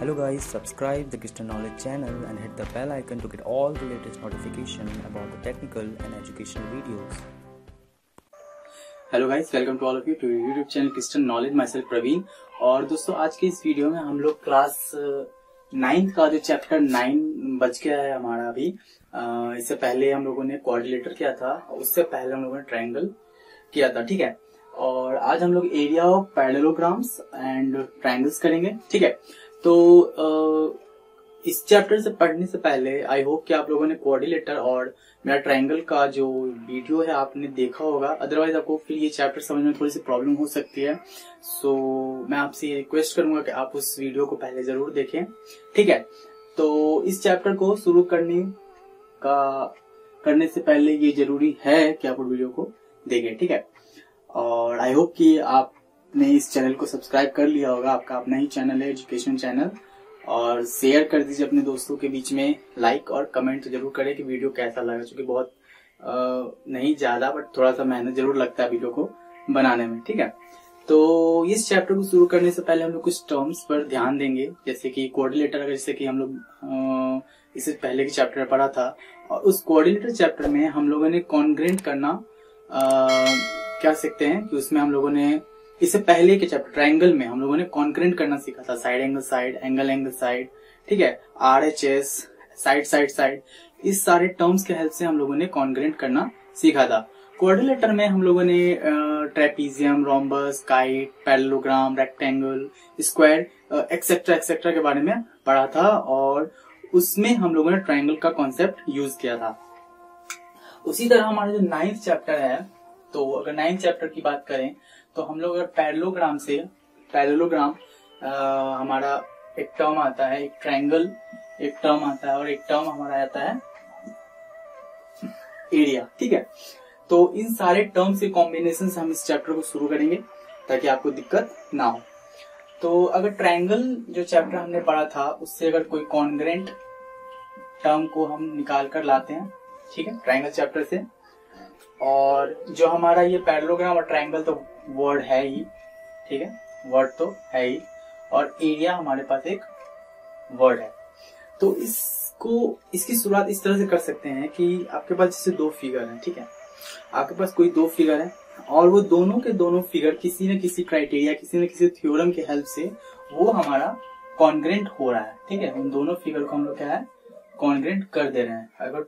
Hello guys, subscribe the Christian Knowledge channel and hit the bell icon to get all the latest notification about the technical and educational videos. Hello guys welcome to all of you to YouTube channel Kristan knowledge myself Praveen और दोस्तों आज के इस video में हम लोग class ninth का जो चैप्टर नाइन बच गया है हमारा अभी इससे पहले हम लोगों ने कोऑर्डिनेटर किया था उससे पहले हम लोगों ने ट्रायंगल किया था ठीक है? और आज हम लोग area of parallelograms and triangles करेंगे ठीक है? तो इस चैप्टर से पढ़ने से पहले आई होप कि आप लोगों ने कोऑर्डिनेटर और मेरा ट्रायंगल का जो वीडियो है आपने देखा होगा। अदरवाइज़ आपको फिर ये चैप्टर समझ में थोड़ी सी प्रॉब्लम हो सकती है। सो so, मैं आपसे ये रिक्वेस्ट करूँगा कि आप उस वीडियो को पहले ज़रूर देखें। ठीक है? तो इस चैप्टर को शुरू करने का करने से पहले ये ज़रूरी है कि आप वीडियो को देखें। ठीक है? और आई होप कि आपने इस चैनल को सब्सक्राइब कर लिया होगा आपका अपना ही चैनल है एजुकेशन चैनल। और शेयर कर दीजिए अपने दोस्तों के बीच में लाइक और कमेंट ज़रूर करें कि वीडियो कैसा लगा क्योंकि बहुत अ, नहीं ज़्यादा बट थोड़ा सा मेहनत ज़रूर लगता है वीडियो को बनाने में ठीक है? तो इस चैप्टर को शुरू करने से पहले हम लोग कुछ टर्म्स पर ध्यान देंगे जैसे कि कोऑर्डिनेटर जैसे कि हम लोग इससे पहले के चैप्टर पढ़ा था और उस कोऑर्डिनेटर चैप्टर में हम लोगों ने कॉन्ग्रेंट करना अ, क्या सकते हैं कि उसमें हम लोगों ने इससे पहले के चैप्टर ट्राइंगल में हम लोगों ने कॉन्क्रेंट करना सीखा था। Side angle side angle angle side ठीक है? R H S side side side इस सारे टर्म्स के हेल्प से हम लोगों ने कॉन्क्रेंट करना सीखा था। कोऑर्डिनेटर में हम लोगों ने trapezium rhombus kite parallelogram rectangle square etcetera etcetera के बारे में पढ़ा था और उसमें हम लोगों ने ट्रायंगल का कॉन्सेप्ट यूज़ किया था। उसी तरह हमारा जो नाइन्थ चैप्टर है तो अगर नाइन्थ चैप्टर की बात करें तो हम लोग अगर पैरेलोग्राम से पैरेलोग्राम हमारा एक टर्म आता है, एक ट्रायंगल, एक टर्म आता है और एक टर्म हमारा आता है एरिया, ठीक है? तो इन सारे टर्म्स के कॉम्बिनेशन से हम इस चैप्टर को शुरू करेंगे ताकि आपको दिक्कत ना हो। तो अगर ट्रायंगल जो चैप्टर हमने पढ़ा था, उससे अगर कोई कॉन्ग्रेंट टर्म को हम निकाल कर लाते हैं, ठीक है? ट्रायंगल चैप्टर से। और जो हमारा ये पैरेललोग्राम और ट्रायंगल तो वर्ड है ही, ठीक है? वर्ड तो है ही, और एरिया हमारे पास एक वर्ड है। तो इसको, इसकी शुरुआत इस तरह से कर सकते हैं कि आपके पास जैसे दो फिगर हैं, ठीक है? आपके पास कोई दो फिगर है, और वो दोनों के दोनों फिगर किसी न किसी क्राइटेरिया किसी न किसी थ्योरम के हेल्प से वो हमारा कॉन्ग्रेंट हो रहा है, ठीक है? उन दोनों फिगर को हम लोग क्या है? कॉन्ग्रेंट कर दे रहे हैं, अगर,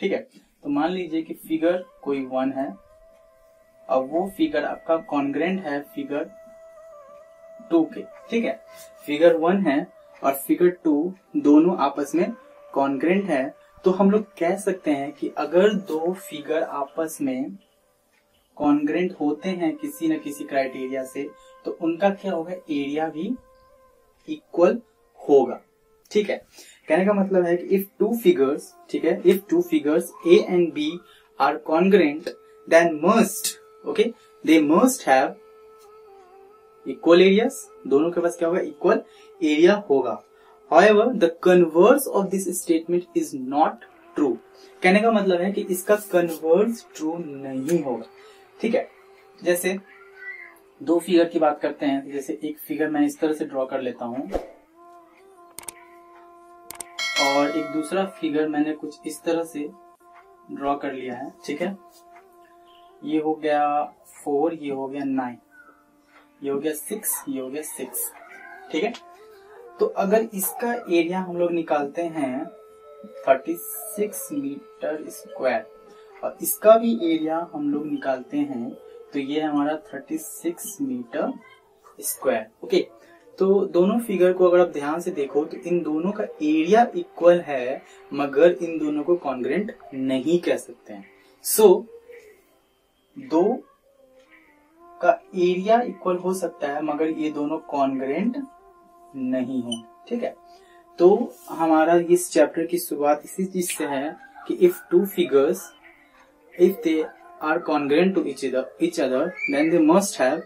ठीक है? तो मान लीजिए कि फिगर कोई वन है। अब वो फिगर आपका कॉन्ग्रेंट है फिगर टू के। ठीक है? फिगर वन है और फिगर टू दोनों आपस में कॉन्ग्रेंट है। तो हम लोग कह सकते हैं कि अगर दो फिगर आपस में कॉन्ग्रेंट होते हैं किसी न किसी क्राइटेरिया से तो उनका क्या होगा? एरिया भी इक्वल होगा। ठीक है? कहने का मतलब है कि इफ़ टू फिगर्स ठीक है? If two figures A and B are congruent then must okay they must have equal areas दोनों के पास क्या होगा? इक्वल एरिया होगा। However, the converse of this statement is not true. कहने का मतलब है कि इसका कन्वर्स ट्रू नहीं होगा। ठीक है? जैसे दो फिगर की बात करते हैं जैसे एक फिगर मैं इस तरह से ड्रॉ कर लेता हूँ। और एक दूसरा फिगर मैंने कुछ इस तरह से ड्रॉ कर लिया है, ठीक है? ये हो गया फोर ये हो गया नाइन ये हो गया सिक्स ये हो गया सिक्स ठीक है? तो अगर इसका एरिया हम लोग निकालते हैं 36 मीटर स्क्वायर और इसका भी एरिया हम लोग निकालते हैं तो ये हमारा 36 मीटर स्क्वायर ओके तो दोनों फिगर को अगर आप ध्यान से देखो तो इन दोनों का एरिया इक्वल है मगर इन दोनों को कॉन्ग्रेंट नहीं कह सकते हैं। सो so, दो का एरिया इक्वल हो सकता है मगर ये दोनों कॉन्ग्रेंट नहीं है ठीक है? तो हमारा इस चैप्टर की शुरुआत इसी चीज़ से है कि if two figures if they are congruent to each other each other then they must have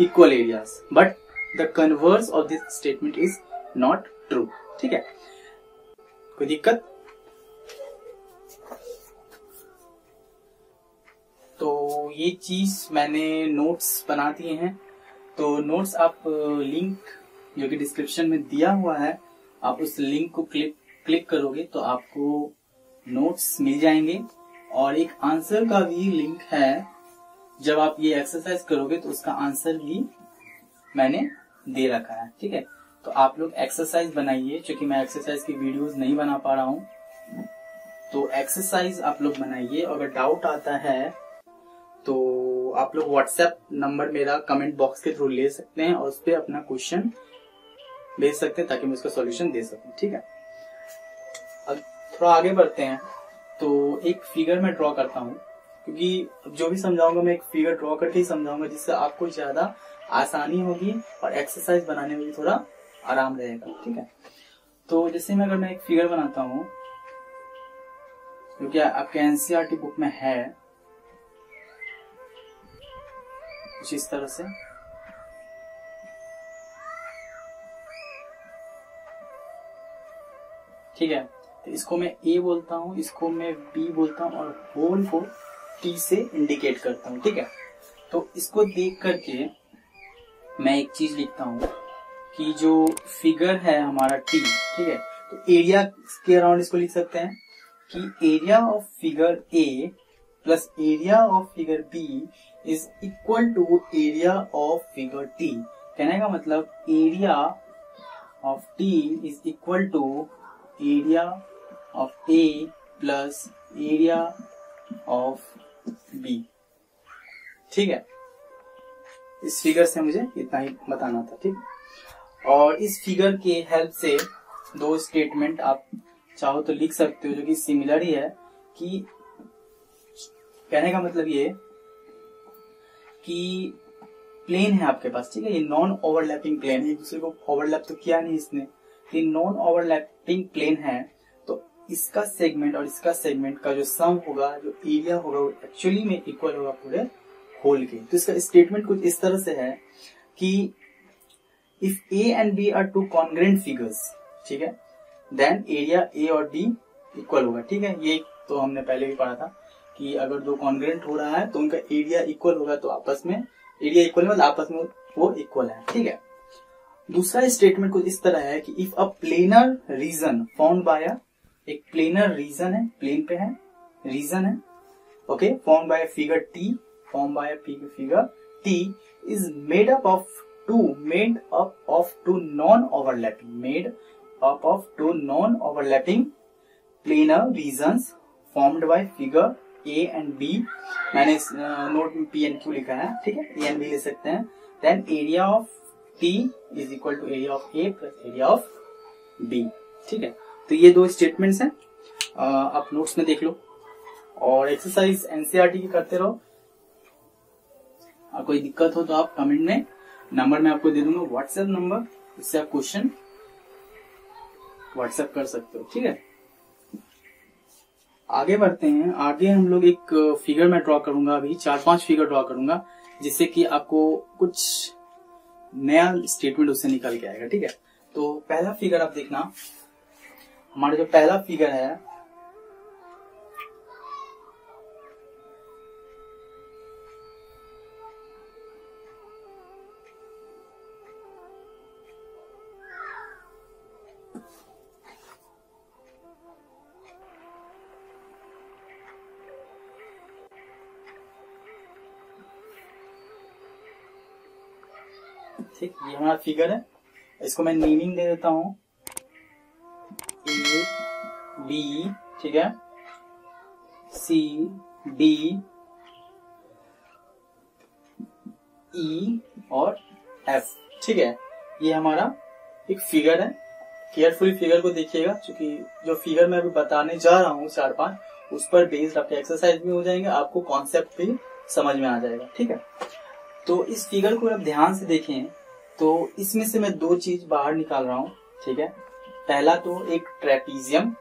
equal areas but the converse of this statement is not true ठीक है? कोई दिक्कत? तो ये चीज़ मैंने नोट्स बना दिए हैं। तो नोट्स आप लिंक जो कि डिस्क्रिप्शन में दिया हुआ है, आप उस लिंक को क्लिक क्लिक करोगे तो आपको नोट्स मिल जाएँगे। और एक आंसर का भी लिंक है। जब आप ये एक्सरसाइज करोगे तो उसका आंसर भी मैंने दे रखा है, ठीक है? तो आप लोग एक्सरसाइज बनाइए क्योंकि मैं एक्सरसाइज की वीडियोस नहीं बना पा रहा हूँ। तो एक्सरसाइज आप लोग बनाइए अगर डाउट आता है तो आप लोग व्हाट्सएप नंबर मेरा कमेंट बॉक्स के थ्रू ले सकते हैं, और उस पर अपना क्वेश्चन भेज सकते हैं, ताकि मैं उसका सॉल्यूशन दे सकूँ, ठीक है? अब थोड़ा आगे बढ़ते हैं। तो एक फिगर मैं ड्रॉ करता हूँ। क्योंकि जो भी समझाऊँगा मैं एक फिगर ड्रॉ करके ही समझाऊँगा, जिससे आपको ज़्यादा आसानी होगी और एक्सरसाइज बनाने में भी थोड़ा आराम रहेगा, ठीक है? तो जैसे मैं अगर मैं एक फिगर बनाता हूँ जो कि आपके एनसीआरटी बुक में है, कुछ इस तरह से। ठीक है? तो इसको मैं ए बोलता हूँ, इसको मैं बी बोलता हूँ और होल को टी से इंडिकेट करता हूँ, ठीक है? तो इसको देख करके मैं एक चीज़ लिखता हूँ कि जो फिगर है हमारा टी ठीक है? तो एरिया के अराउंड इसको लिख सकते हैं कि area of figure A plus area of figure B is equal to area of figure T कहने का मतलब area of T is equal to area of A plus area of B ठीक है? इस फिगर से मुझे इतना ही बताना था, ठीक? और इस फिगर के हेल्प से दो स्टेटमेंट आप चाहो तो लिख सकते हो जो कि सिमिलर ही है कि कहने का मतलब ये कि प्लेन है आपके पास, ठीक है? ये नॉन ओवरलैपिंग प्लेन है, एक दूसरे को ओवरलैप तो किया नहीं इसने। ये नॉन ओवरलैपिंग प्लेन है इसका सेगमेंट और इसका सेगमेंट का जो सम होगा, जो एरिया होगा, वो एक्चुअली में इक्वल होगा पूरे होल के। तो इसका स्टेटमेंट कुछ इस तरह से है कि if A and B are two congruent figures ठीक है देन एरिया ए और बी इक्वल होगा, ठीक है। ये तो हमने पहले भी पढ़ा था कि अगर दो कॉन्ग्रेंट हो रहा है तो उनका एरिया इक्वल होगा तो आपस में एरिया इक्वल मतलब आपस में वो इक्वल है, ठीक है। दूसरा स्टेटमेंट कुछ इस तरह है कि if a planar region found by एक प्लेनर रीजन है प्लेन पे है रीजन है okay form by figure T form by figure T is made up of two made up of two non overlapping made up of two non overlapping planar region formed by figure A and B मैंने note में P N Q लिखा है, ठीक है? ए and B ले सकते हैं। Then area of T is equal to area of A plus area of B ठीक है? तो ये दो स्टेटमेंट्स हैं। आप नोट्स में देख लो। और एक्सरसाइज एनसीआरटी की करते रहो। और कोई दिक्कत हो तो आप कमेंट में नंबर मैं आपको दे दूँगा। व्हाट्सएप नंबर उससे आप क्वेश्चन व्हाट्सएप कर सकते हो। ठीक है? आगे बढ़ते हैं। आगे हम लोग एक फिगर में ड्रॉ करूँगा अभी। चार पाँच फिगर ड्रॉ करूँगा, जिससे कि आपको कुछ नया स्टेटमेंट उससे निकल के आएगा। ठीक है? तो पहला फिगर आप देखना। हमारा जो पहला फिगर है, ठीक, ये हमारा फिगर है। इसको मैं नीमिंग दे देता हूँ। बी ठीक है? सी डी ई और एफ़ ठीक है? ये हमारा एक फिगर है। केयरफुली फिगर को देखिएगा, क्योंकि जो फिगर मैं अभी बताने जा रहा हूँ, चार पाँच, उस पर बेस्ड आपके एक्सरसाइज भी हो जाएँगे, आपको कॉन्सेप्ट भी समझ में आ जाएगा, ठीक है? तो इस फिगर को आप ध्यान से देखें तो इसमें से मैं दो चीज़ बाहर निकाल रहा हूँ, ठीक है? पहला तो एक ट्रेपीजियम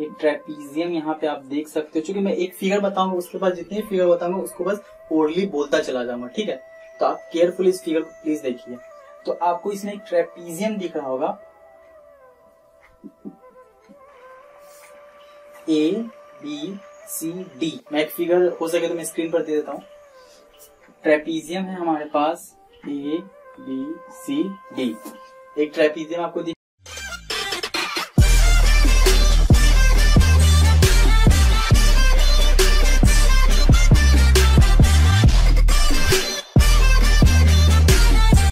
एक ट्रेपीजियम यहाँ पे आप देख सकते हो। क्योंकि मैं एक फिगर बताऊँगा, उसके बाद जितने फिगर बताऊँगा, उसको बस ओरली बोलता चला जाऊँगा, ठीक है? तो आप केयरफुल इस फिगर को प्लीज़ देखिए। तो आपको इसमें एक ट्रेपीजियम दिख रहा होगा। ए बी सी डी मैं एक फिगर हो सके तो मैं स्क्रीन पर दे देता हूँ। ट्रेपीजियम है हमारे पास। ए बी सी डी एक ट्रेपीजियम आपको दिख